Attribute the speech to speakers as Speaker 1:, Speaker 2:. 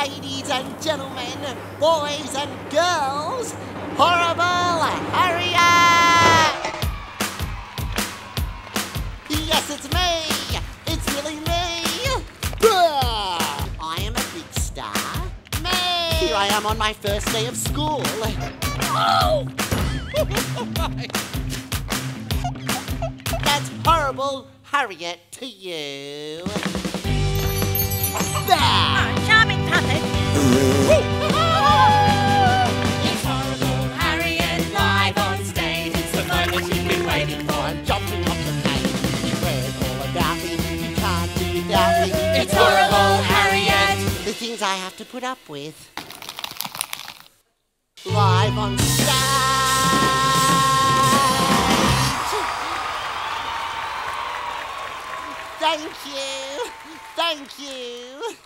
Speaker 1: ladies and gentlemen, boys and girls, horrible Harriet! Yes, it's me! It's really me! I am a big star. Me! Here I am on my first day of school. Oh! That's horrible Harriet to you.
Speaker 2: Waiting for.
Speaker 1: I'm jumping off the page. You've heard all about me. You can't do without me.
Speaker 2: It's horrible Harriet.
Speaker 1: The things I have to put up with. Live on stage. Thank you. Thank you.